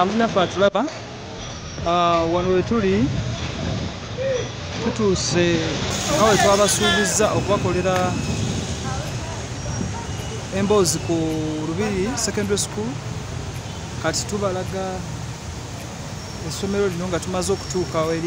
amunaffe atulaba Ah, wano we tuli tutuuse nga we twabasuubizza okubakolera emboozi ku lubiri secondary school. Kati tubalaga essomero lino nga tumaze okutuuka we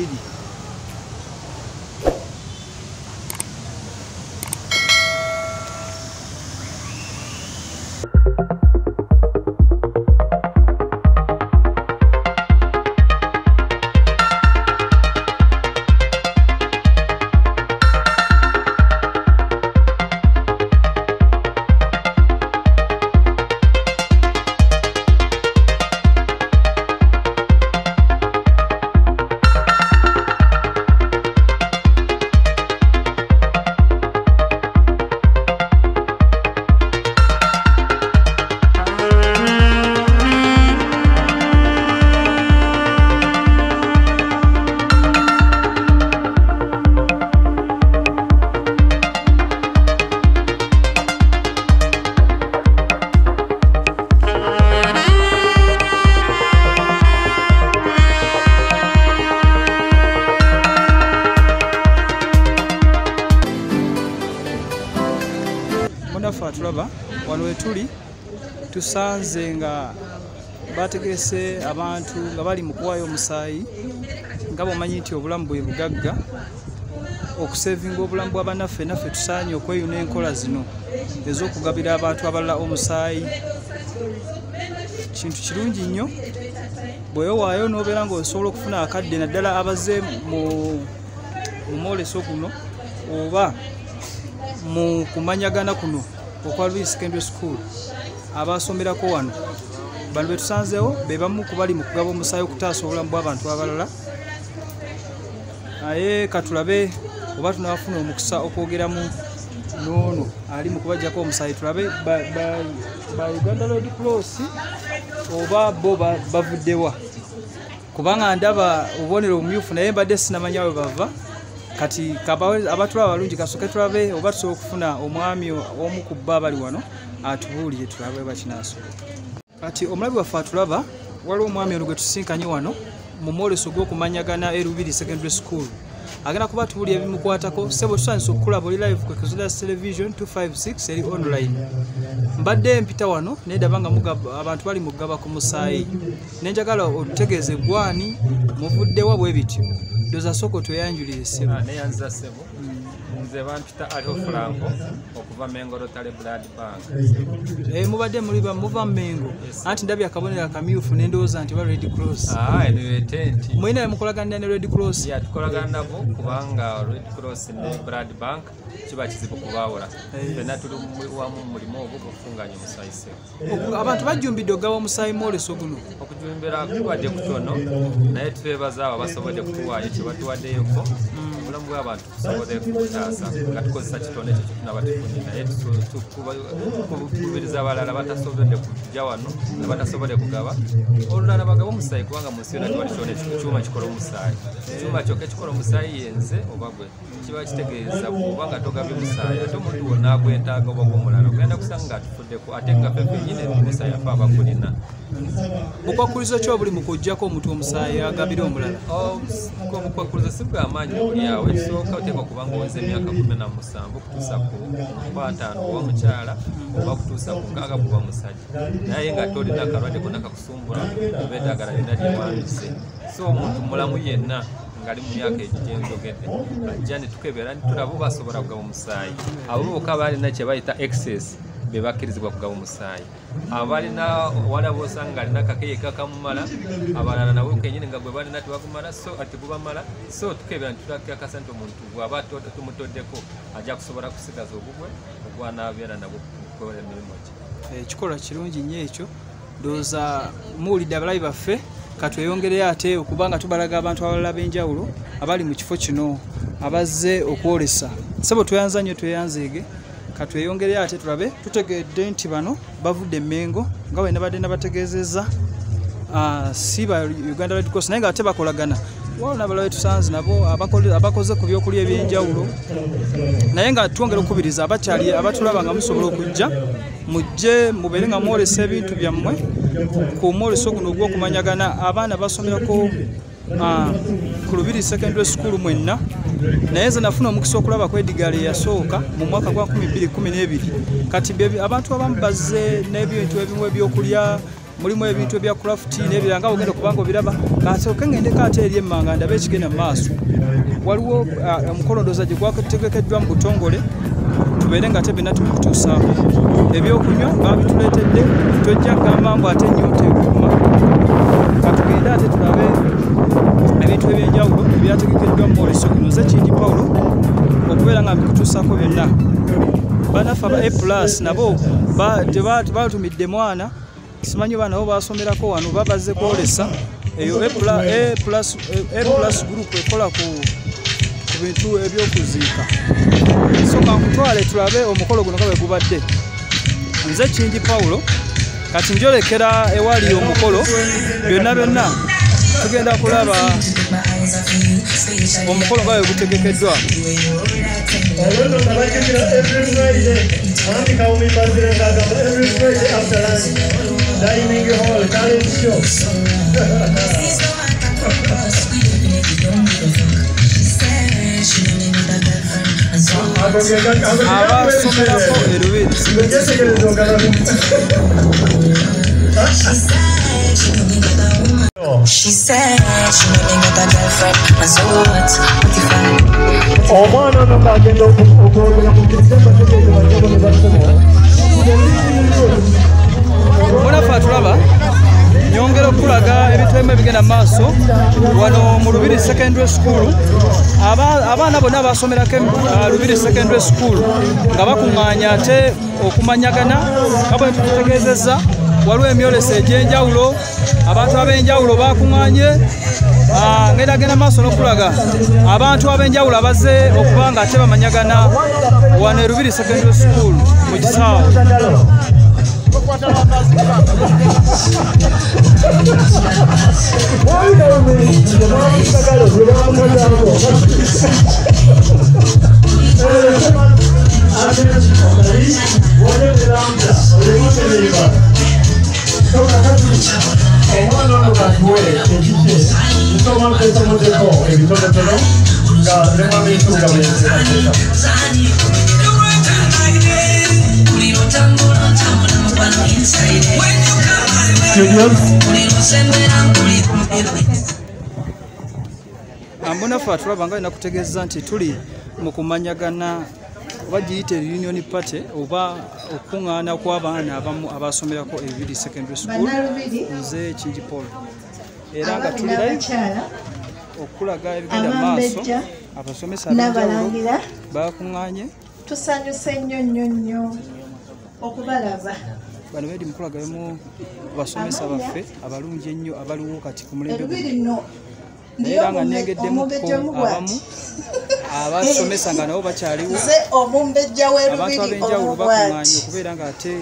tusanze nga bategese abantu nga bali mu kuwaayo omusaayi nga bwemanyi nti obulamu bwe bugagga okusevinga obulamu bwa bannaffe naffe tusaanye okweyuna enkola zino ez'okugabira abantu abalala omusaayi. Kintu kirungi nnyo bwewaayo n'obeera ng'osobola okufuna akadde naddala abaze mu mwoleso guno oba mu kumanyagana kuno okwa Lubiri secondary school abasomerako wano. Bano betusanzeewo be bamu ku bali mu kugaba omusaayi okutaasa obulamu bw'abantu abalala. Naye katulabe oba tunabafuna omukisa okwogeramu noono ali mu kubajjako omusaayi tulabe ba- uganda red cross oba bo ba- bavuddewa. Kubanga ndaba obubonero obumyufu naye mbadde sinamanya we bava. Kati abatulaba balungi kasooke tulabe oba tusobola okufuna omwami omu ku bba abali wano atubuulire tulabe bakinaasobola kati omulabi waffe atulaba waliwo omwami ono gwe tusinkanye wano mu mwoleso gw'okumanyagana erubiri secondary school. Agenda kuba tubuulira ebimukwatako sebo tusanyisa okukulaba oli live ku Equitas television 256 eri online. Mbadde mpita wano nedaba nga mugaba- abantu bali mu kugaba ku musaayi nenjagala otutegeeze gwani muvuddewa bwe bityo. Ndoza soko tweyanjulire sebo nze bampita aliho franco okuva mengolotale blood bank. Eh, mubadde muli ba- muva mmengo anti ndabye akabonero akamyufu nendowooza nti ba red cross. Ah, eno etenti mulina mukolaganira ne red cross? Ya tukolagana nabo kubanga red cross ne blood bank kiba kizibu kubaawula Eh. fenna tuli wamu mu mulimu ogwo gwokufunganya omusaayi ssebo Oku- abantu bajjumbidde okugaba omusaayi mwoleso guno. Okujumbira kubadde kutono naye twebaza abo abasobodde kutuwaayo kyebatuwaddeyoko obulamu bw'abantu tusobole kutaasa nga tukozesa kitono ekyo kyetunaba tufunye naye tukuba- tukubiriza abalala batasobodde kujja wano nga batasobodde kugaba olulala bagaba omusaayi kubanga mu nsi yonna tewali kyona ekyuma kikola omusaayi ekyuma kyokka ekikola omusaayi yenze oba gwe kiba kitegeeza oba nga togabye omusaayi ate omuntu wonna agwetaaga oba gwomulala ogenda kusanga ngaatufuddeko ate nga ffe fenyini omusaayi afe abagulina bukwakkulizo ki obuli mu kuggyako omuntu omusaayi agabire omulala obukwakkulizo si bwamaanyi buli awo ekisooka oteeka okuba nga oweza emyaka kumi na musanvu okutuusa ku kwataano oba mukyala oba kutuusa ku nkaaga kuba musajja naye nga tolina akalwadde konna kakusumbula oba eddagala lyonna lyewandise so omuntu mulamu yenna ngaali mu myaka egyo gyenjogedde ajja ne tukebera ni turabo basobora kugaba omusaayi. Abo bokka balina kye bayita excess be bakkirizibwa kugaba omusaayi. Abalina wala bosanga nga alina kakeye kakamumala abalala nabo kenyini nga gwe balina tebagumala so ati gubamala so tukebera turakya nti omuntu bwaba to- tumutoddeko ajja kusobola kusigaza obugwe ogwanabeera nabwo kukola emirimu gye. Ekikolwa kirungi nnyo ekyo. Ndowooza muwulidde abalabi baffe katweyongereyo ate okuba nga tubalaga abantu abalala b'enjawulo abali mu kifo kino abazze okwolesa. Sebo tweyanza nnyo tweyanzeege katweyongereyo ate tulabe tutegedde nti bano bavudde emmengo nga bwe nabadde nabategeezezza. Ah, si ba uganda red cross naye nga ate bakolagana. Waliwo n'abalala betusanze nabo abakoze ku byokulya ebyenjawulo. Naye nga twongera okukubiriza abakyali abatulaba nga musobola okujja mujje mubeere nga mwolesa ebintu byammwe ku mwoleso guno ogw'okumanyagana abaana basomerako ah, ku lubiri secondary school mwenna. Naye nze nafuna omukisa okulaba ku edigaala eyasooka mu mwaka gwa 2012 kati abantu abamu bazze n'ebintu ebimu ebyokulya mulimu ebintu ebya craft n'ebirala nga ogenda kubanga obiraba kasooke ngendeko ate eri emmanga ndabe ekigenda mu maaso. Waliwo ah, omukolo ndooza gye gwategekeddwa mu butongole tubeere nga tebina tubikutuusaako ebyokunywa babituleetedde tojja kugamba mbu ate ennyonta ekuma katugende ate tulabe ebintu ebyenjawulo ebyategekeddwa mu mwoleso guno ze kingi pawulo okubeera nga mbikutuusaako byonna. Banaffe aba aplus nabo ba- teba- tebatumidde mwana. Simanyi baana bo basomerako wano babazze kwolesa. Eyo aplus group ekola ku bintu ebyokuziika so kankutwale tulabe omukolo guno nga bwe gubadde nze kingi pawulo kati njolekera ewali omukolo byonna byonna tugenda kulaba omukolo nga bwe gutegekeddwa dining hall, talent show. if I? omwana ono ng'agenda oku- okwogera mu December tegeeza bajjabo ne basomera. munaffe atulaba nyongera okulaga ebintu ebimu ebigenda maaso. Wano mu lubiri secondary school Aba- abaana bonna basomerako ah, lubiri secondary school nga bakuŋŋaanya ate okumanyagana nga bwe tututegeezezza waliwo emyoleso egy'enjawulo abantu ab'enjawulo bakuŋŋaanye Ah, ngenda genda maaso n'okulaga. Abantu ab'enjawulo abazze okuba nga ate bamanyagana. Wano e lubiri secondary school mu kisaawe omwana ono ambonaffe atulaba nga alina kutegeeza nti tuli mu kumanyagana oba giyita reunion party oba okukuŋŋaana kw'abaana abamu abasomerako ebibiri secondary school nze kingi paul era nga tuli live okulaga ebigenda mu maaso abasomesa ab'enjawulo bakuŋŋaanye tusanyuse nnyo nnyo nnyo okubalaba bano bedi mukulagamu basomesa baffe abalungi ennyo abaliwo kati ku mulembe naye era nga nengeddemu omumbejja abamu abasomesa nga nabo bakyaliwo. Abantu ab'enjawulo bakuŋŋaanye okubeera nga ate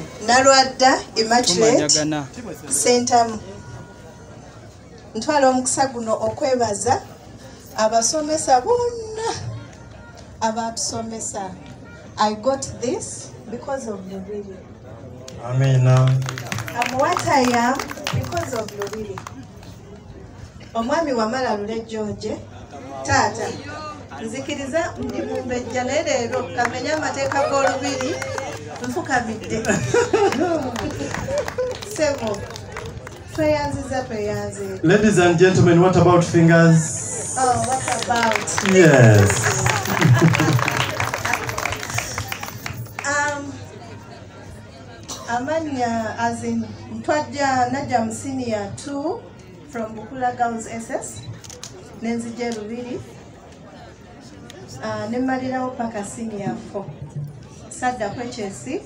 tumanyagana. Sentamu. Ntwala omukisa guno okwebaza abasomesa bonna abatusomesa. I got this because of lubiri amina. Am what i am because of lubiri omwami wamala lule george. Taata nzikiriza ndi mumbejja naye leero kamenya amateeka g'olubiri nfukamidde. Sebo tweyanziza tweyanze. Ladies and gentlemen what about fingers? Oh, what about? Yes amanya as in twajja najja senior 2 from bukula girls ss nenzija lubiri uh, nemalirawo paka senior 4 saddako ekyesi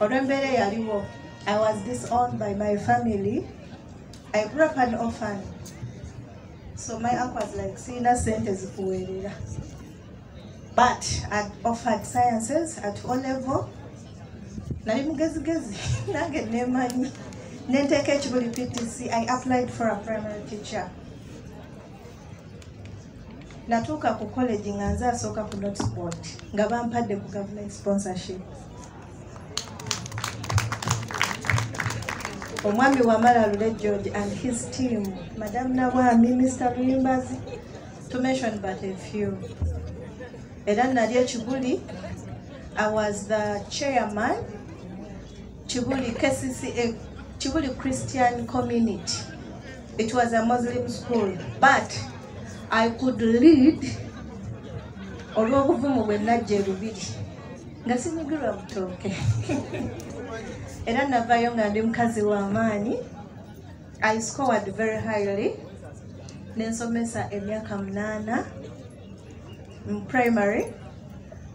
olw'embeera eyaliwo i was disowned by my family. I grew up an orphan. So my uncle was like sina sente zikuweerera but i offered sciences at o level nali mugezigezi nange nemanyi. Nenteeka ekibuli ptc i applied for a primary teacher. Natuuka ku college nga nze asooka ku notsport nga bampadde ku government sponsorship. Omwami wamala lule george and his team madam nabwami mr luyimbazi to mention but a few. Era nali ekibuli i was the chairman kibuli kcca kibuli christian community. It was a muslim school but i could lead olw'obuvumu bwe najja erubiri nga sinyigirwa butooke. Era navayo nga ndi mukazi w'amaanyi i scored very highly. Nensomesa emyaka munaana mu primary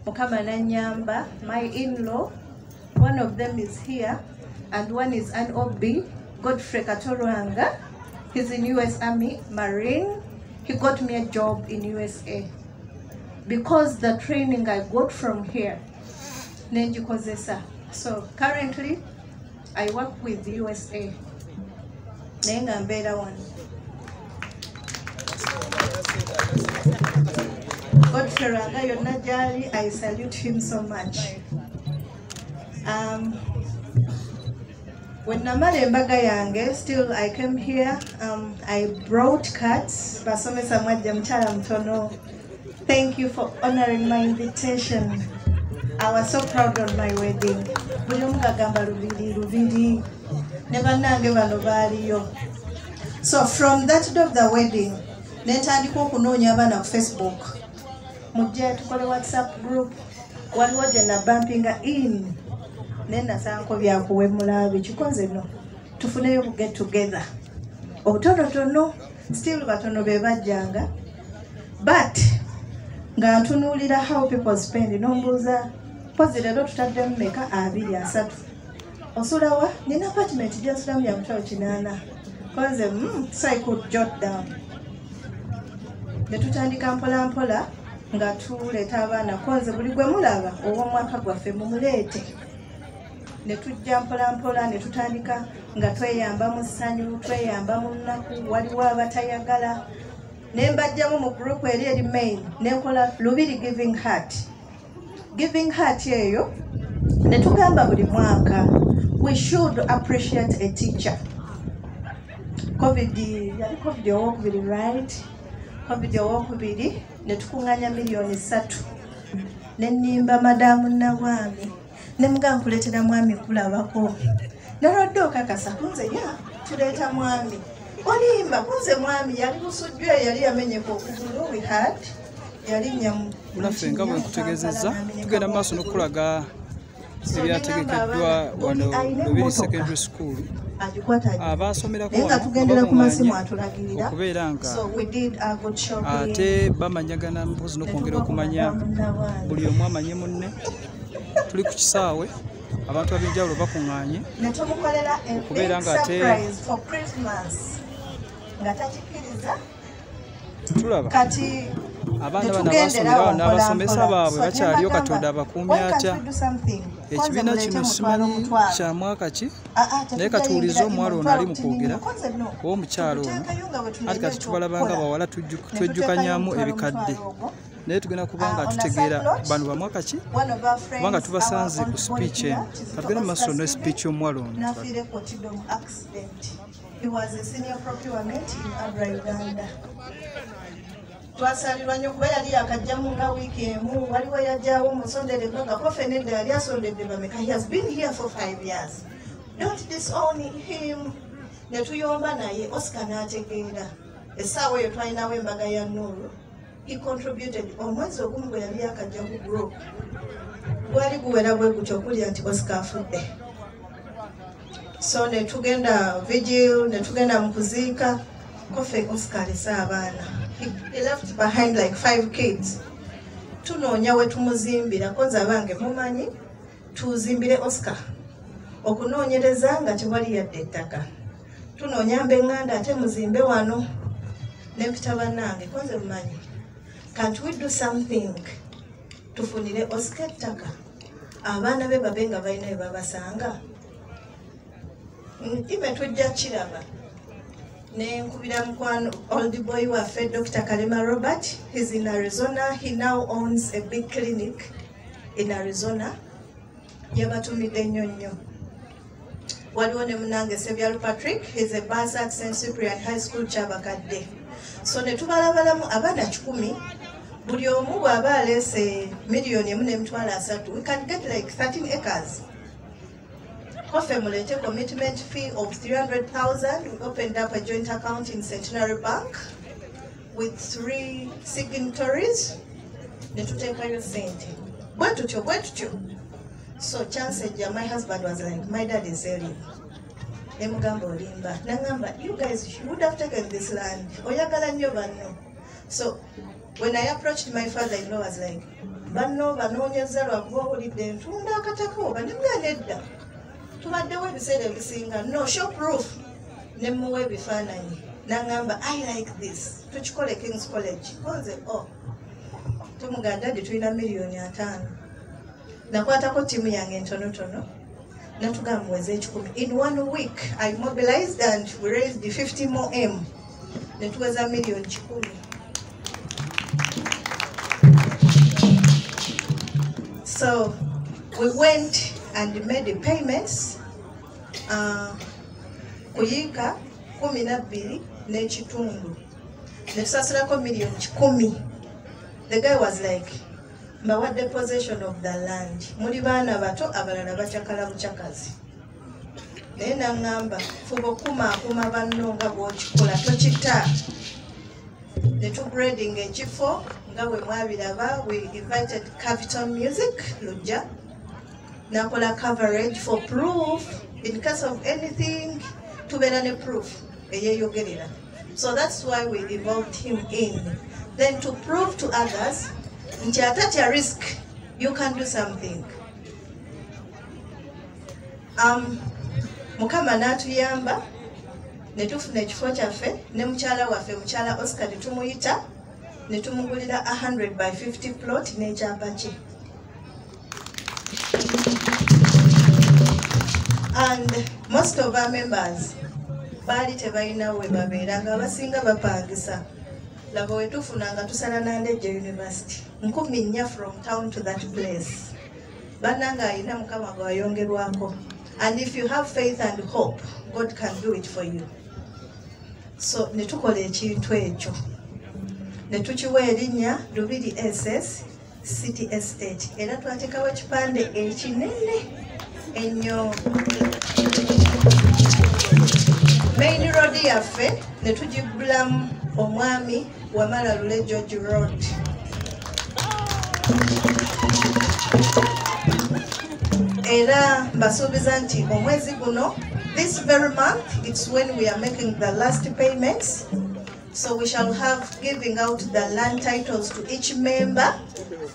nanyamba my in-law one of them is here and one is an ob godfrey katorwanga he's in us army marine. He got me a job in usa because the training i got from here nengikozesa so currently i work with usa naye nga mbeera godfrey ranga yonna gyali i salute him so much. Um, when namala embaga yange still i came here um, i brought cards. Basomesa mwajja mukyala mutono thank you for honoring my invitation. I was so proud on my wedding. Buli omu gagamba lubiri lubiri ne bannange so from that day of the wedding netandika okunoonya abaana facebook mujje tukole whatsapp group. Waliwo gye nabampinga in. Naye nasanko byakuwemula bikikonze no tufuneyo get together. Obutonotono still batono be bajjanga. But nga ntunuulira how people spend. Nombuuza pozi leero tutaddemu meka abiri asatu? Osulawa nina apartment gyensulamu ya mutwalo kinaana konze mm, so i could jot down. Ne tutandika mpola mpola nga tuleeta abaana konze buli gwe mulaba ow'omwaka gwaffe mumuleete. Ne tujja mpola mpola ne tutandika nga tweyamba mu ssanyu tweyamba mu nnaku waliwo abatayagala. Ne mbajjamu mu gurupu eri eri main nenkola lubiri giving heart. Giving heart eyo ne tugamba buli mwaka we should appreciate a teacher. Covid yali covid owokubiri right? Covid owokubiri ne tukuŋŋanya miliyoni ssatu. Ne nnimba madamu nabwami ne muga nkuleetera mwami kulabako. Nalwadde okakasa kunze ya tuleeta mwami. Olimba kunze mwami. Yali busujju eyo yali yamenyeka okugulu. We had yalinnya mu- munaffe nga bwe nkutegeezezza tugenda mu maaso n'okulaga ebyategekeddwa wano lubiri secondary school abaasomerako nga tugendera ku masimu atulagirira. okubeera nga so we did a good shopping. ate bamanyagana mpozi n'okwongera okumanya buli omu amanye munne. Tuli ku kisaawe abantu ab'enjawulo bakuŋŋaanye. Netumukolera Okubeera nga ate- nga takikkiriza. Tulaba. Kati abaana bano mpola baabwe bakyaliyo katonda can't atya? Ekibiina kino simanyi mutwalo mutwalo. kya mwaka ki? Ah, ah, naye katuwulize yingira omuwala ono ali mu kwogera. no. ow'omukyalo ono. ati kati tubalaba nga bawala tuteekayo ebikadde. naye tugenda kuba nga Ah, tutegeera bano bamwaka ki? kubanga tubasanze ku speech eno. katugenda mu maaso ne speech y'omuwala ono. He was a senior procurement in abra uganda twasalirwa nnyo kuba yali yakajjamu nga wiiki emu waliwo yajjawo musondereko nga kofe nedda yali asondedde bameka he has been here for five years. Don't disown him. Ne tuyomba naye oscar n'ategeera. Essaawa eyo twalinawo embaga ya nuru he contributed omwezi ogumu gwe yali yakajja ku group gwali guwera bwe gutyo okulya nti oscar afudde. So netugenda vigil netugenda mu kuziika kofe oscar alese abaana He- left behind like five kids. Tunoonya we tumuzimbira kozi abange mumanyi tuzimbire oscar. Okunoonyereza nga tewali yadde ettaka. Tunoonya mbe eŋŋanda ate muzimbe wano. Nempita bannange koze mumanyi. Can't we do something? Tufunire oscar ettaka. Abaana be babe nga balina bye babasanga. Ime tujja kiraba nenkubira mukwano old boy waffe dr kalema robert he's in arizona. He now owns a big clinic in arizona. Yabatumidde nnyo nnyo. Waliwo ne munange sebyalu patrick is a bus at st cyprian high school kyabakadde. So ne tubalabalamu abaana kikumi buli omu bw'aba aleese miliyoni emu n'emitwalo asatu we can get like 13 acres kofe mulete commitment fee of 300000 we opened up a joint account in centenary bank with three signatories. Ne tuteekayo sente bwe tutyo bwe tutyo so chance my husband was like my dad is selling. Nemugamba olimba. Nagamba you guys you would have taken this land. Oyagala nnyo banno. So when i approached my father in law was like banno banoonyeza lwakuba owulidde ntunda akataka oba nemugamba nedda tubaddewo ebiseera ebisinga no show proof nemuwa ebifaananyi nagamba i like this. Tukikole kings college. Konze o oh. tumuganda ddi tulina miliyoni ataano. Nakwatako tiimu yange entonotono natugamba muweze ekikumi. In one week i mobilized and we raised 50 more m. Netuweza miliyoni kikumi. So we went and made the payments uh, kuyiika kumi nabbiri n'ekitundu. Netusasulako miliyoni kikumi. The guy was like mbawadde possession of the land? Muli baana bato abalala bacakala bucakazi naye naŋŋamba fuba okumaakuma banno nga bw'okikola tokita. Ne tugrading ekifo nga bwe mwabiraba we invited capital music lujja nakola coverage for proof in case of anything tubeera ne proof. Eyeeyogerera so that's why we involved him in. Then to prove to others nti atatya risk you can do something. Um, mukama n'atuyamba ne tufuna ekifo kyaffe ne mukyala waffe mukyala oscar tumuyita ne tumugulira 100 by 50 plot n'ekyapa kye and most of our members baali tebalina we babeera nga abasinga bapangisa. Laba wetufuna nga tusala nandejja university nkumi nnya from town to that place. Bannanga alina mukama gwe wayongerwako and if you have faith and hope god can do it for you. So netukola ekintu ekyo. Netukiwa erinnya lubiri ss city estate. Era twateekawo ekipande ekinene ennyo main road yaffe netugibulamu omwami wamala lule george road. Era mbasuubiza nti omwezi guno this very month it's when we are making the last payments so we shall have giving out the land titles to each member.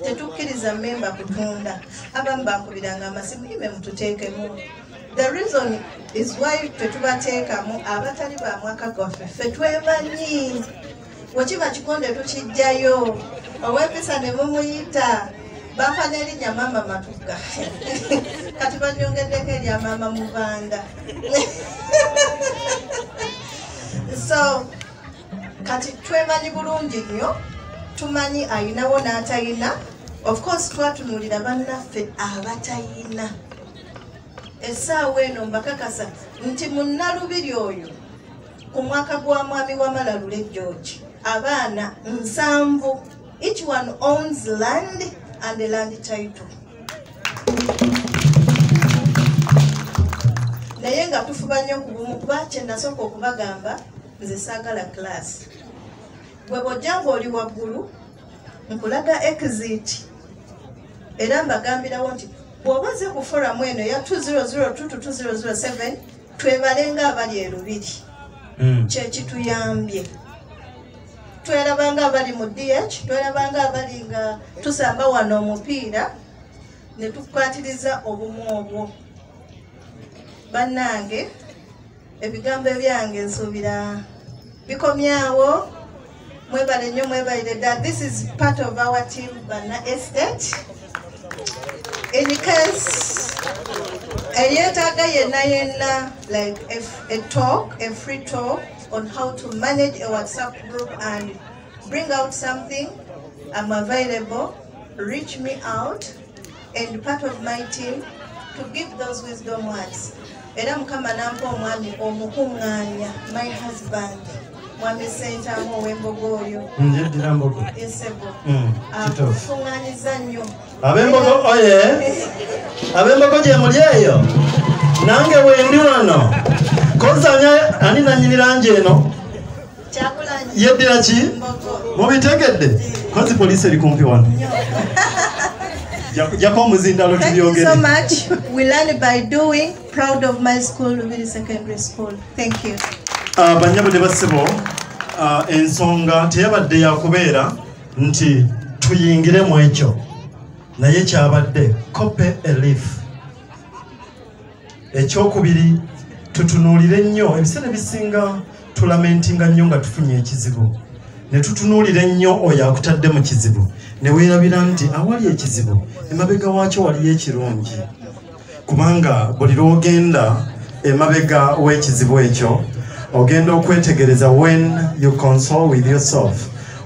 Tetukkiriza memba kutunda. Abamu bankubiranga amasimu ime mututeekemu. The reason is why tetubateekamu abatali ba mwaka gwaffe. Ffe twemanyi. Wekiba kikonde tukijjayo owempisa ne mumuyita bampa n'erinnya maama matuga kati banyongeddeko erya maama mubanda. So kati twemanyi bulungi nnyo tumanyi ayinawo n'atayina. Of course twatunulira bannaffe abatayina. Essaawa eno mbakakasa nti munnalubiri oyo ku mwaka gwa mwami wamala lule george abaana nsanvu. Each one owns land and land title. Naye nga tufuba nnyo ku bumu kuba kyenasooka okubagamba nze saagala class. Bwe bwojja ng'oli waggulu nkulaga exit. Era mbagambirawo nti bw'obaze ku foramu eno ya 20022007 twebalenga abali erubiri kyekituyambye twerabanga abali mu dh twerabanga abali nga tusamba wano omupiira ne tukwatiriza obumu obwo. Bannange ebigambo ebyange nsuubira bikomyawo mwebale nnyo mwebalire ddala this is part of our team bana estate. In case eyeetaaga yenna yenna like a, a talk a free talk on how to manage a whatsapp group and bring out something i'm available. Reach me out and part of my team to give those wisdom words era mukama nampa omwami omukuŋŋaanya my husband mwami sentamu ow'embogo oyo njeddira mbogo. Esebo Mm, akukuŋŋaanyiza nnyo. Abembogo oye. Abembogo gye muli eyo? Nange wendi wano. Kozanya ani nanyini langi eno? Yeddira ki? Mubitegedde? Kozi poliisi eri kumpi wano Jako- jako omuzindalo you so tubyogere much. We learn by doing. Proud of my school, Lubiri Secondary School. Thank you. Ah, banyabo ne basibo ah, ensonga teyabadde yakubeera nti tuyingire mu ekyo naye kyabadde cope elif ekyokubiri tutunuulire nnyo ebiseera bisinga tulamentinga nnyo nga tufunye ekizibu ne tutunuulira ennyo oyo akutadde mu kizibu. Ne weerabira nti awali ekizibu emabega waakyo waliyo ekirungi. Kubanga buli lwogenda emabega w'ekizibu ekyo ogenda okwetegereza when you console with yourself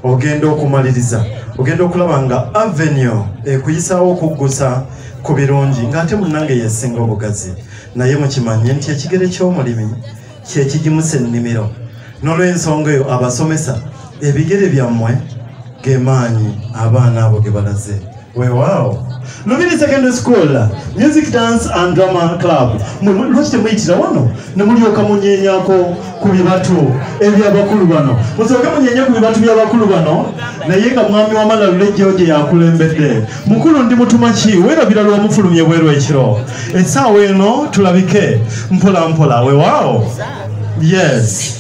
ogenda okumaliriza ogenda okulaba nga avenue ekuyisaawo okuggusa ku birungi ng'ate munnange yesinga obugazi. Naye mukimanye nti ekigere ky'omulimi kyekigimusa ennimiro. N'olw'ensonga eyo abasomesa ebigere byammwe ge maanyi abaana abo ge balaze. Weewaawo lubiri secondary school music dance and drama club. Lwaki temuyitira wano? Ne mulyoka munyenyako ku bibatu ebyabakulu bano. Musooke munyenye ku bibatu by'abakulu bano naye nga mwami wamala lulejjewo gye yakulembedde. Mukulu ndi mutuma ki weerabira lwamufulumye bweru ekiro. Essaawa eno tulabike mpola mpola. Weewaawo yes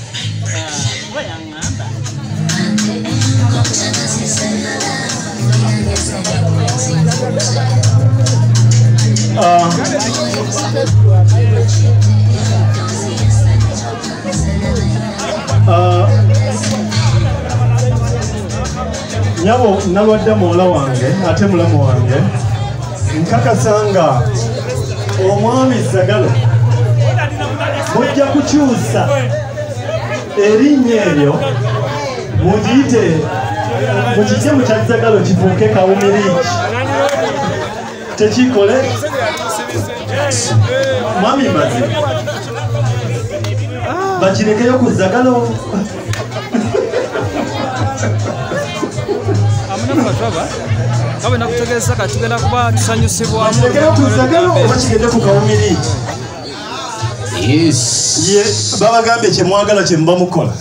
nyabo nalwadde muwala wange ate mulamu wange nkakasa nga omwami sagalo mujja kukyusa erinnya eryo mugiyite mukijje mu kyakisagalo kifuuke kawumiriki tekikole mwami mbazi bakirekeyo ku zagalo. Amunaku katulaba nga bwe nakutegeeza kati tugenda kuba tusanyusibwamu. Bakirekeyo ku zagalo oba kigende ku kawumiriki ye babagambye kyemwagala kyemuba mukola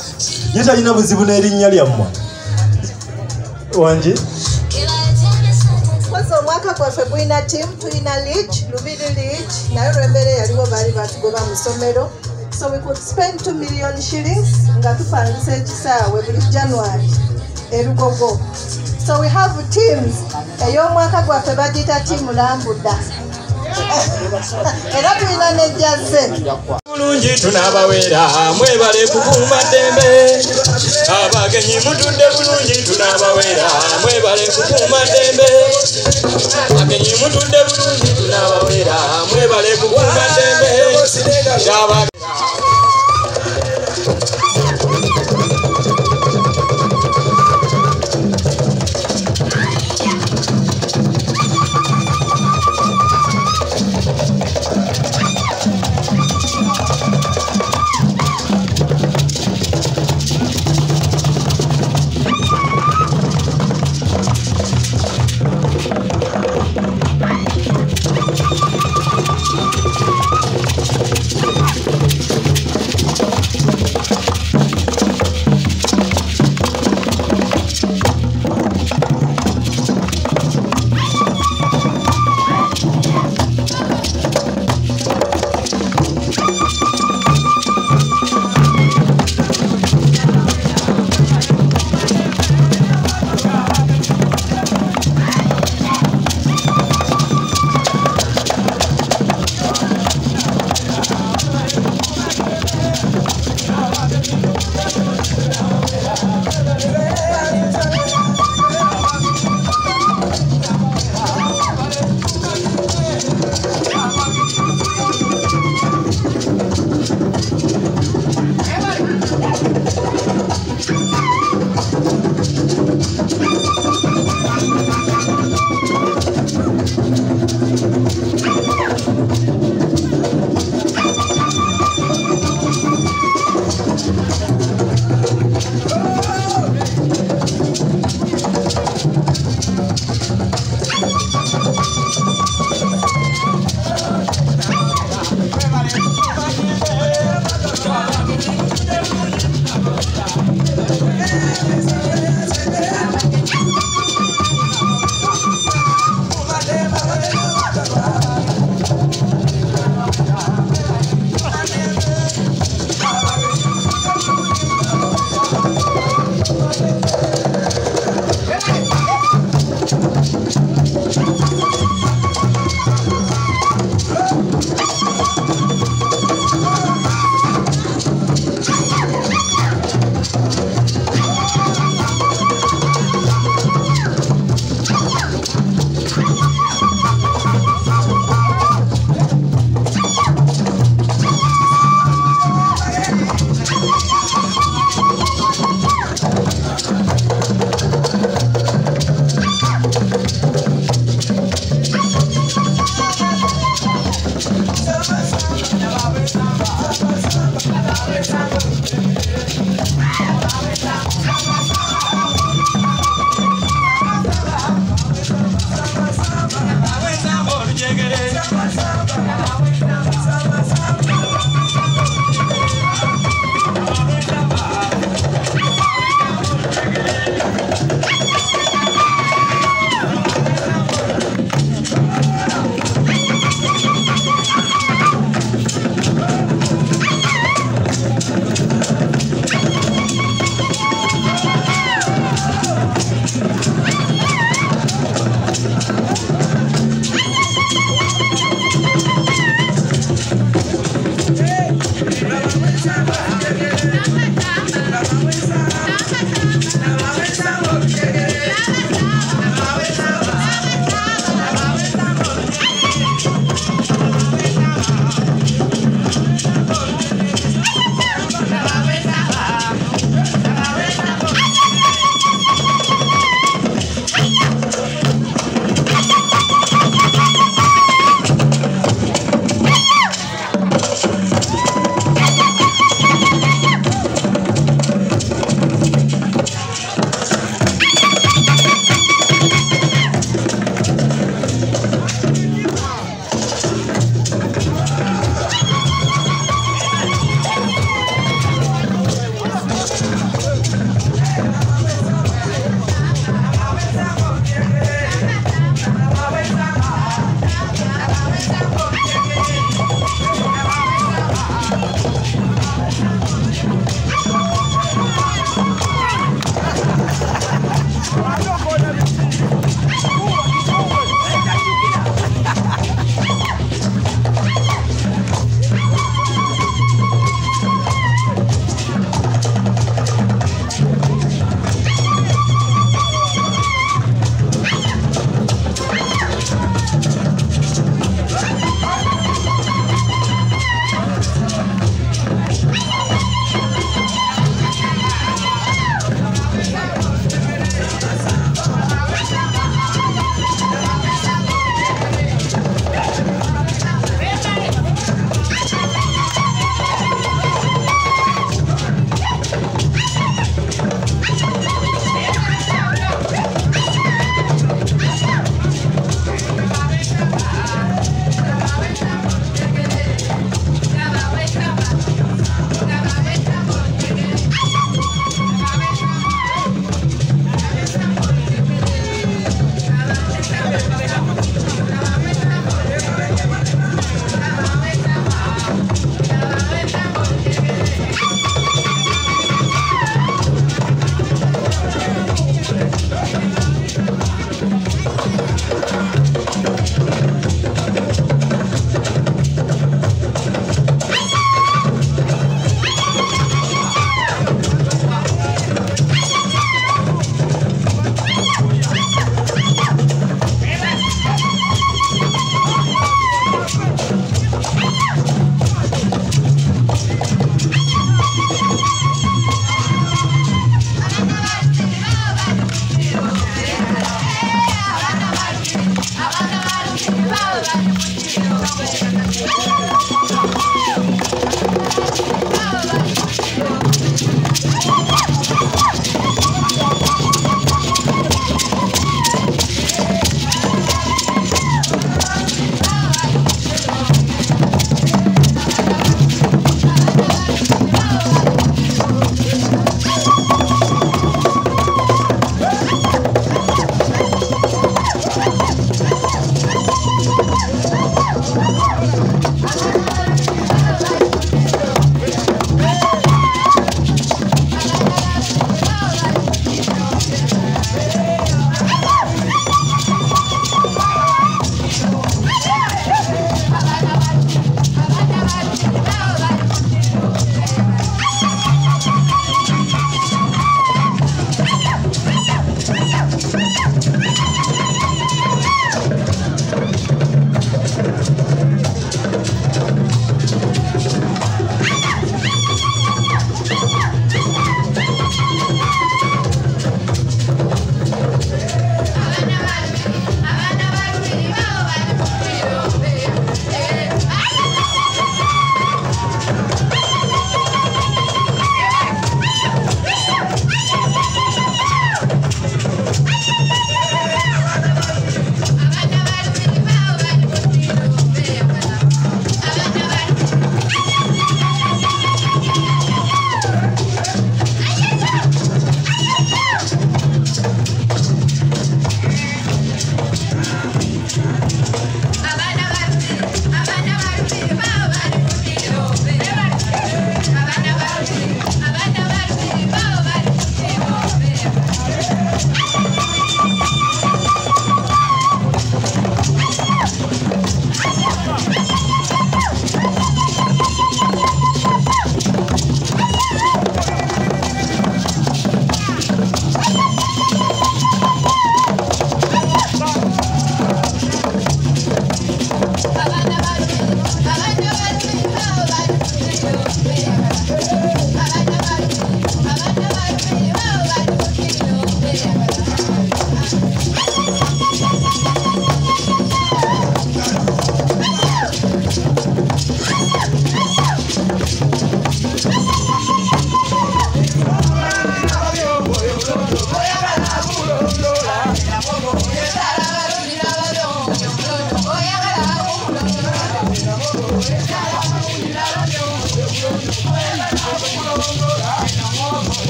ye talina buzibu n'erinnya lyammwe. Wanje Gwaffe gulina tiimu tulina league lubiri league naye olw'embeera eyaliwo baali batugoba mu ssomero. So we could spend 2 million shillings nga tupangisa ekisaawe buli january erugogo so we have teams. Ey'omwaka gwaffe bagiyita tiimu lambuda era tulina nejjazze bulungi tunabaweera mwebale kukuuma ddembe. Abagenyi mutudde bulungi tunabaweera mwebale kukuuma ddembe. Abagenyi mutudde bulungi tunabaweera mwebale kukuuma ddembe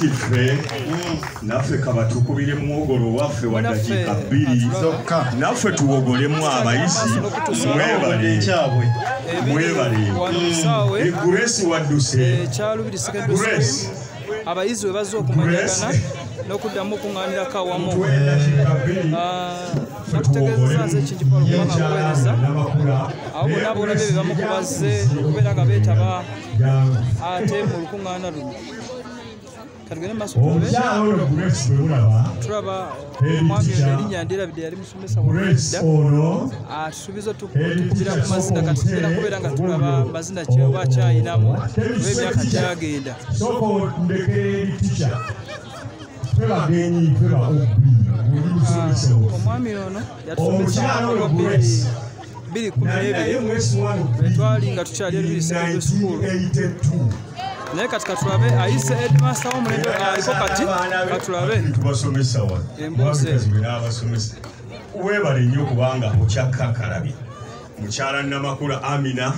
kaakati ffe naffe kaba tukubire muwogolo waffe wa dakiika bbiri naffe tuwogolemu abayisi mwebale. Mwebale. Eguresi wadduse. Grace. school abayizi we bazze okumanyagana n'okuddamu okuŋŋaanirako awamu nakutegeezeza nze ekinjipala okubanga kuweereza awo bonna boolabye be bamu kubazze okubeera nga beetaba ate mu lukuŋŋaana luno omukyala ono grace bwe mulaba tulaba omwami ono erinnya ndirabidde yali musomesa grace wadda ono atusuubiza tukubira ku mazina kati tugenda kubeera nga tulaba mazina ki oba akyayinamu oba emyaka gyagenda sooka ondekera eri tica ffe bagenyi ffe baobbi oli musomesa waffe omwami ono yatusomesa bbiri kumi naye n'ebiri mwesi wano twali nga tukyali ebiri secondary school 1982 naye kati katulabe ayise edmaster w'omulembe aliko kati? katulabe. n'abasomesa weebale nnyo kubanga okyakkakalabye mukyala namakula amina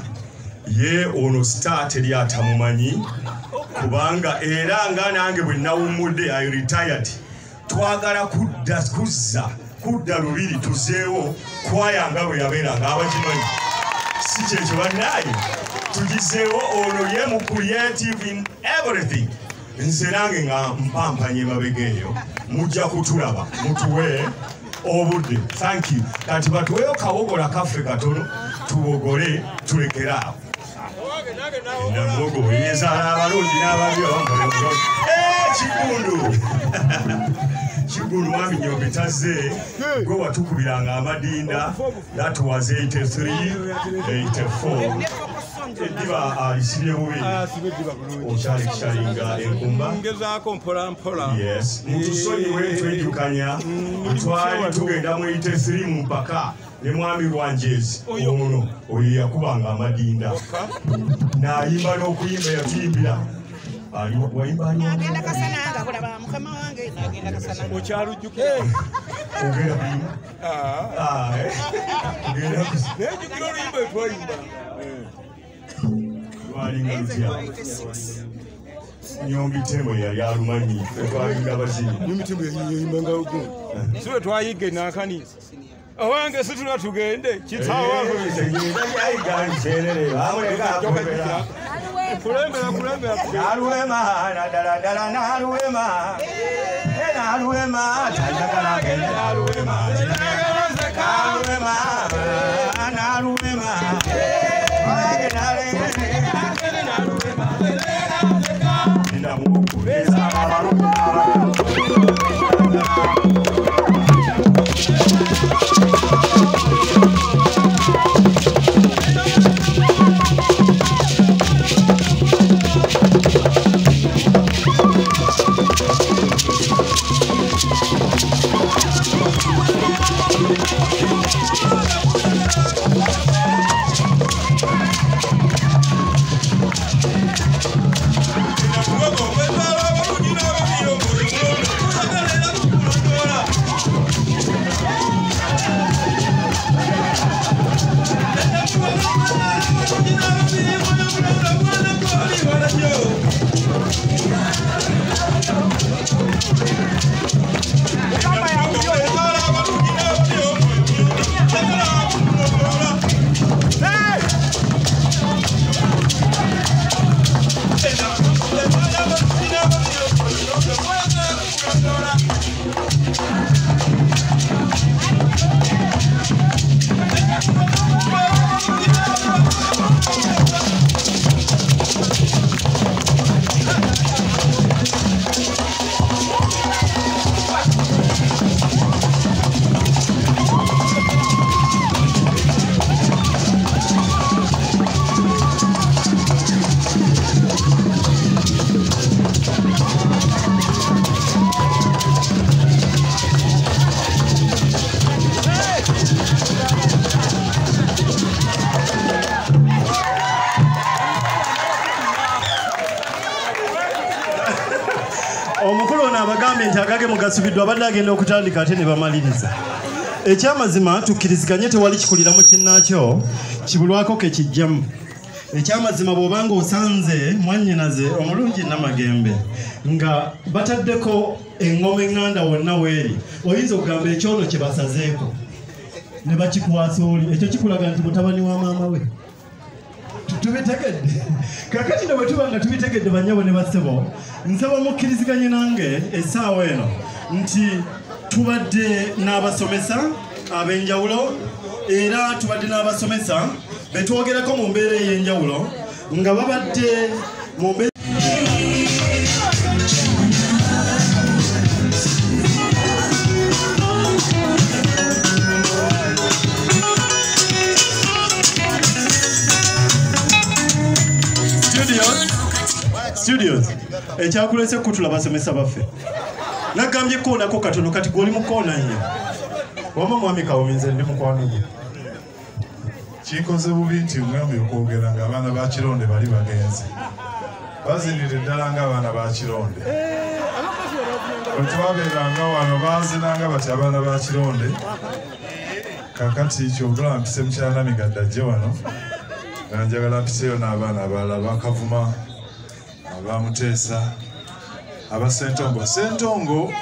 ye ono star teri atamumanyi kubanga era nga nange bwe nawummudde i retired. Twagala kudda kuzza kudda lubiri tuzeewo kwaya nga bwe yabeeranga abakimanyi. Si kyekyo bannaaye tugizeewo ono ye mu creative in everything. Nze nange nga mpampanya emabega eyo mujja kutulaba mutuwe obudde. Thank you. Kati batuweyo kawogola kaffe katono tuwogole tulekere awo. Namugogo yezaala abalungi n'ababi abambale bulungi kigundu! Kigundu mwami nyombe tazze. Gwe watukubiranga amadinda. That was 83 84 eddiba alisibye bubi. Okyali kikyalinga enkumba. Ngezaako mpola mpola. Yes. Mutusonyiwe twejjukanya twali tugenda mu 83 mu mpaka. Ne mwami lwanjezi ono oyo yakubanga amadinda n'ayimba n'okuyimba yatuyimbira Ali- wayimba twalinga lutya nyombi tembo yali alumanyi fe twalinga baki nyombi tembo yayimbanga uko sibe twayige nakani owange situla tugende kitawaayiganserere kulembera kulembera nalwema nadala dala nalwema nalwema tanjagala gende nalwema kinagala zeka nalwema nalwema nalwema Thank you. Mugasubiddwa abadde agenda okutandika ate ne bamaliriza. Ekyamazima tukkiriziganye tewali kikulira mu kinnaakyo kibulwako ke kijjamu ekyamazima bw'obanga osanze mwannyinaze omulungi namagembe nga bataddeko eŋŋoma eŋŋanda wonna weeri oyinza okugamba ekyono kye basazeeko? Ne bakikwasa oli ekyo kikulaga nti mutabani wa maama we. Tu- tubitegedde. Kakati no bwe tuba nga tubitegedde banyabo ne bassebo nsaba mukkiriziganye nange essaawa eno nti tubadde n'abasomesa ab'enjawulo era tubadde n'abasomesa betwogerako mu mbeera ey'enjawulo nga babadde mu mbeera Studios, ekyakulese kutula basomesa baffe nagambye koonako katono kati gwoli mukoona nnyo wama mwami kawuminze ndi mukwano gwe kinkoze bubi nti mwami okwogera ng'abaana ba kironde bali bagenzi bazinire ddala ng'abaana ba kironde. Bwe twabeeranga wano baazinanga bati abaana ba kironde kakati kyogala mpise mukyala migadde ajje wano nga njagala mpiseyo n'abaana abalala bakavuma abamuteesa aba sentongo. Sentongo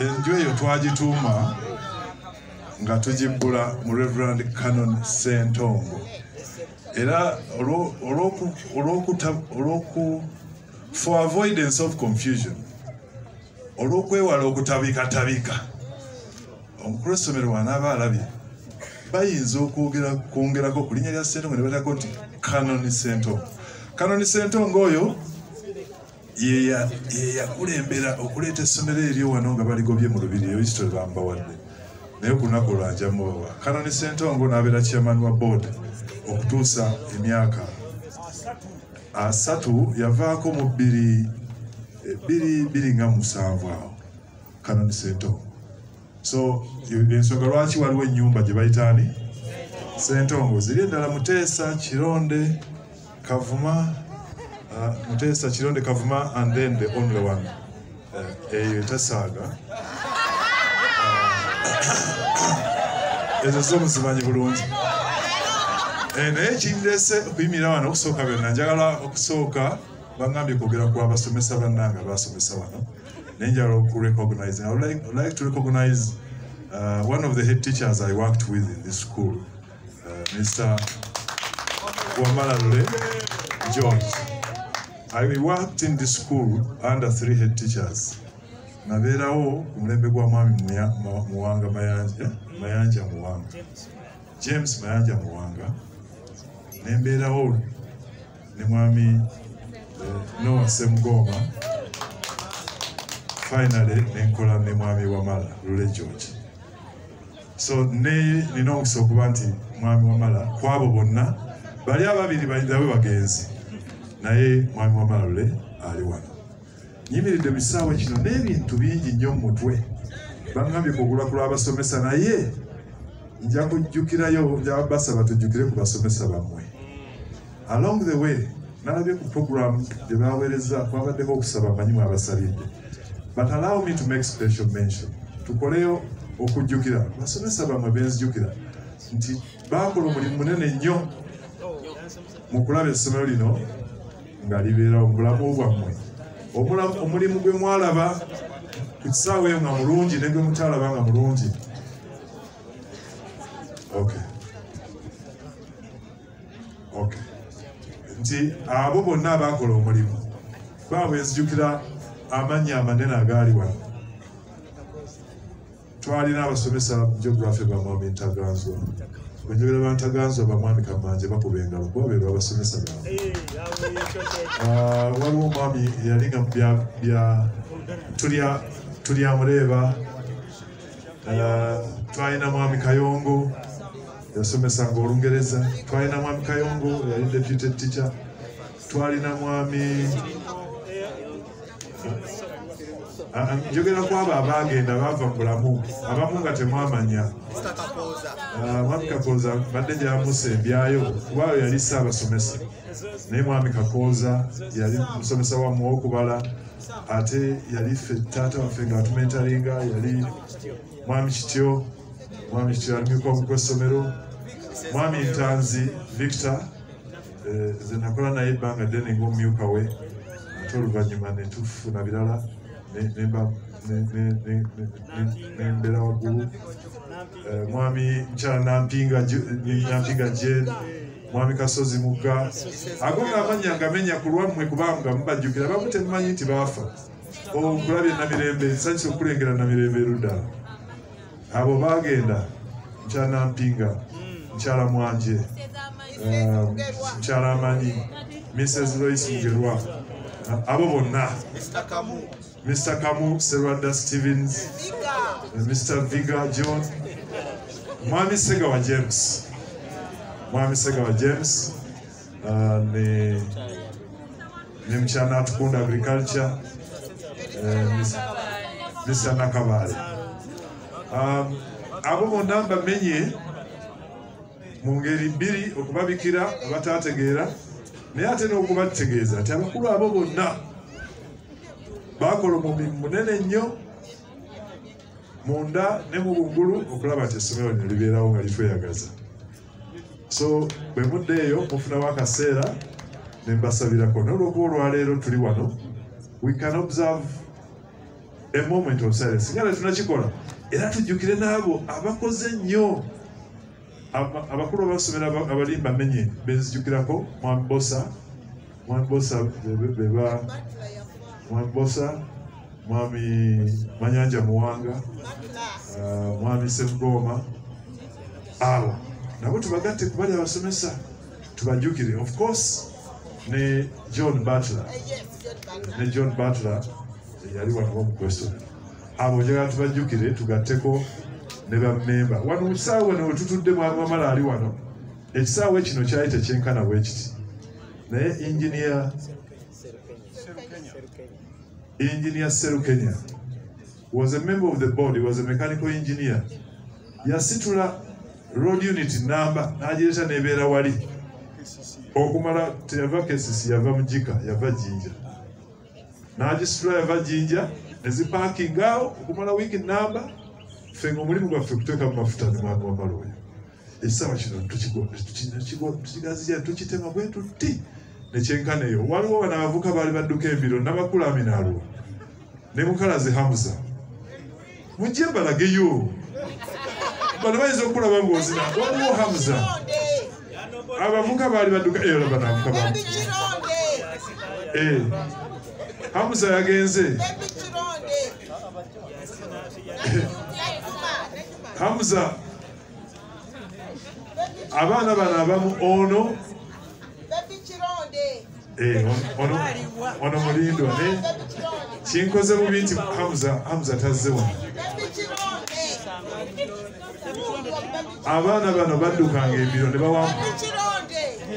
enju eyo twagituuma nga tugibbula mu reverand canon sentongo. Era for avoidance of confusion olw'okwewala okutabikatabika omukulu w'essomero wanaaba alabye bayinza okwogera kwongerako ku linnya lya sentongo ne batako nti canon sentongo. Canon sentongo oyo yeyakulembera okuleeta essomero eryo wano nga baligobye mu lubiri eyo hisitory bambawadde naye ku lunaku olwanja mubawa kanoni sentongo n'abeera chairman wa board okutuusa emyaka asatu yavaako mu bbiri bbiri bbiri nga musanvu awo kanoni sentongo. So ensonga lwaki waliwo ennyumba gye bayitaani sentongo. Ziri endala muteesa kironde kavuma uh, muteesa kironde kavuma and then the only one. Uh, eyo etasaaga ezo zo muzimanyi bulungi. Eh, naye kindeese okuyimirira wano okusooka byonna njagala okusooka bangambye kwogera ku abasomesa bannanga basomesa wano. Naye njagala okurecognize. I would like, would like to recognize uh, one of the head teachers I worked with in this school uh, Mr. Wamalalule George I worked in this school under three head teachers. Nabeerawo ku mulembe gwa mwami muwanga mayanja mayanja muwanga. James mayanja muwanga. Nembeerawo ne mwami eh, noah semugoma finally nenkola ne mwami wamala lule george. So ne nina omukisa okuba nti mwami wamala kwabo bonna bali ababiri nawe bagenzi naye mwami wamala lule ali wano. Nyimiridde mu kisaawe kino n'ebintu bingi nnyo mu mutwe. Bangambye kukulakula abasomesa naye nja kujjukirayo nja basaba tujjukire ku basomesa bammwe. Along the way nalabye ku program gye baweereza kwabaddeko okusaba manyimu abasabidde but allow me to make special mention. Tukoleyo okujjukira. Basomesa bammwe benzijukira nti baakola omulimu munene nnyo mu kulaba essomero lino nga libeera mu bulamu bwammwe. Omulimu gwe mwalaba ku kisaawe eyo nga mulungi ne gwe mutalaba nga mulungi. Nti abo bonna abaakola omulimu baabwe nzijukira amannya amanene agaali wano. Twalina abasomesa geography bamwami ntaganzwa bwenjogera bantaganzwa bamwami kamanje bakuba engalo kuba be babasomesa baabwe Ah, waliwo omwami eyalinga nga tulya muleeba. Ah, twalina mwami kayongo yasomesanga olungereza twalina mwami kayongo yali deputy teacher. Twalina mwami Ah, ah, njogera ku abo abaagenda baava mu bulamu. Abamu nga temwamanya. Ah, mwami kakooza badde gyamusembyayo kuba oyo yali saabasomesa naye mwami kakooza yali musomesa wamu wokubala ate yali ffe taata waffe ngaatumentalinga yali mwami kityo. Mwami kityo yali mukwamu gw'essomero mwami ntanzi victor eh, ze nakola naye ebbanga ddene ngaomumyuka we ate oluvannyuma ne tufuna birala ne- ne mba- ne- ne- ne- ne- ne- ne mbeera waggulu Eh, mwami mukyala nampinga nampinga jen mwami kasozi mugga ago ng'amannya ngamenya ku lwammwe kubanga mubajjukira abamu temumanyi nti baafa okulabye namirembe nsanyusa okulengera namirembe eruddala abo bagenda mukyala nampinga mukyala mwanje eh, mukyala amanyi mrs lois mugerwa abo bonna mr kamu serwanda stevens mr viga john. Mwami segawa james. Mwami segawa james. Uh, ne, ne mukyala atukunda agriculture. Miss- mr nakabale um, abo bonna mbamenye mu ngeri bbiri okubabikira abatategeera naye ate n'okubategeeza nti abakulu abo bonna bakola omulimu munene nnyo munda ne mu bungulu okulaba nti essomero lino libeerawo nga litweyagaza so bwe muddeeyo mufunawo akaseera ne mbasabirako. N'olwokuba olwaleero tuli wano we can observe a moment of silence. Nga tunakikola era tujjukire n'abo abakoze nnyo. Aba- abakulu abasomera aba- abalimba menye benzijukirako mwambosa mwambosa be- beba mwambosa mwami manyanja muwanga uh, mwami semugoma abo nabo tubagatte kubali abasomesa tubajjukire of course ne john butler. Ne john butler yali wano mu question abo njagala tubajjukire tugatteko ne bammemba. Wano mu kisaawe wano wetutudde mwamala ali wano ekisaawe kino kyali tekyenkana bwe kiti. Naye engineer engineer Seru Kenya. Was a member of the board he was a mechanical engineer. Yasitula road unit namba n'agireeta n'ebeera wali. Okumala teyava kesisi yava mujika yava jinja. N'agisitula yava jinja nezipaakinga okumala wiiki namba ffe nga omulimu gwaffe kuteeka mu mafuta ne mwami wamala ekisaawa kino tukigazija tukitema bwe tutti nekyenkana eyo. Waliwo bano abavuka baali badduka embiro nabakulu aminaalo. Ne mukalazi hamuza mujje mbalageyo. Bano bayinza okulaba ngaozina waliwo hamuza abavuka baali badduka eyo laba navuka ba Eh, hamuza yagenze. Hamuza abaana bano abamu ono on- ono ono mulindwa kinkoze bubi nti hamuza tazze wano abaana bano baddukanga embiro ne bawa-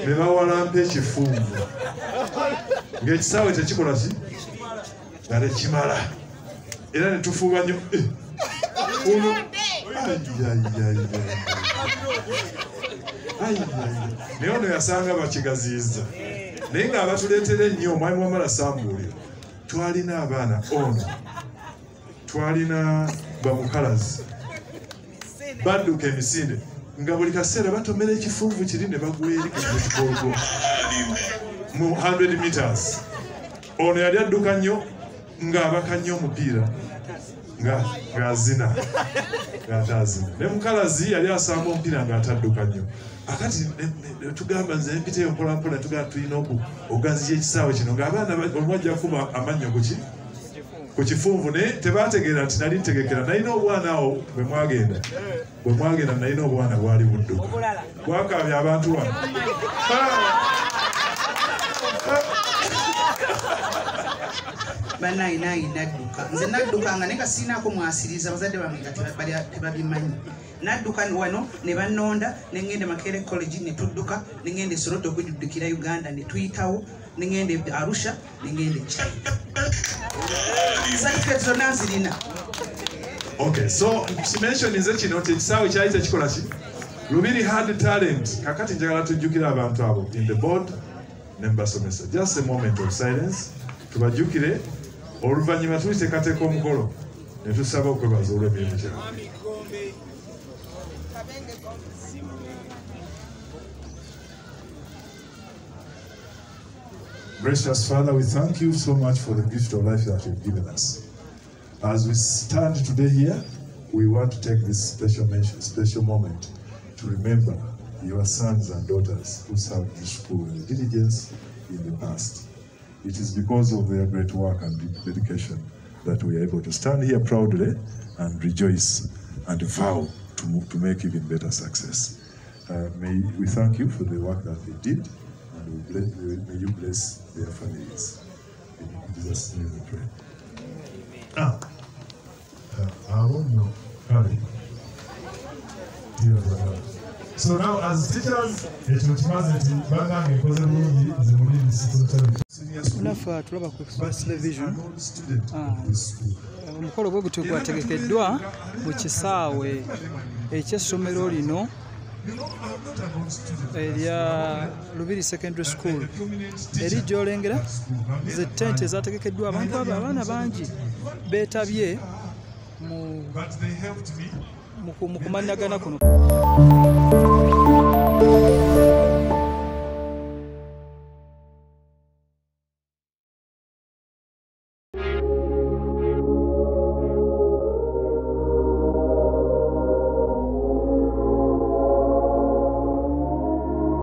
ne bawalampa ekifunvu ng'ekisaawe tekikola ki? Nga tekimala era ne tufuuba nnyo. Eh, ono naye ono yasanga bakigaziyiza naye ng'abatuleetera ennyo omwami wamala sambuuliro twalina abaana ono twalina bamukalazi badduka emisinde nga buli kaseera batomera ekifunvu kiri ne bagweri kukikoogo mu 100 meters. Ono yali adduka nnyo ng'abaka nnyo omupiira nga ng'azina ng'atazina ne mukalazi yali asamba omupiira ng'atadduka nnyo akati tugamba nze mpiteyo mpolampola tugamba tulina oku- ogaziya ekisaawe kino. Ng'abaana ba- omu ajja kuba amannyo kuki ku kifunvu naye tebategeera nti nali ntegekera. Nalina obwana awo bwe mwagenda. Bwe mwagenda nalina obwana bwali budduka bwakabya abantu wano banayi nayi nadduka. Nze naddukanga naye nga sirinaako mwasiriza bazadde bange nga tebabimanyi nadduka wano ne bannonda neŋŋenda makere college ne tudduka neŋŋenda esoroto okujuddukira uganda ne tuyitawo neŋŋenda e arusha neŋŋenda e china. Certificate zonna nzirina. Okay so kimensionize kino nti ekisaawe kyali tekikola ki lubiri had talent. Kakati njagala tujjukire abantu abo. In the board ne mbasomesa just a moment of silence. Tubajjukire. Oluvannyuma tuliteekateeka omukolo. Ne tusaba okwebaza olw'emirimu gyabwe Gracious Father, we thank you so much for the gift of life that you've given us. As we stand today here, we want to take this special mention, special moment to remember your sons and daughters who served this school with diligence in the past. It is because of their great work and dedication that we are able to stand here proudly and rejoice and vow to, to make even better success. Uh, may we thank you for the work that they did, and we bless, may, you bless their families. In Jesus' name we pray. Ah, uh, no, Kale. Dear. So now as teachers, ekyo kimaze nti bangange nkoze bulungi nze muli disituntale naffe tulaba ku television Ah, omukolo bwe gutyo gwategekeddwa mu kisaawe ekyessomero lino erya lubiri secondary school. Eri gyolengera? Ze tente ezategekeddwa abantu abo abaana bangi. Ku- mu kumanyagana kuno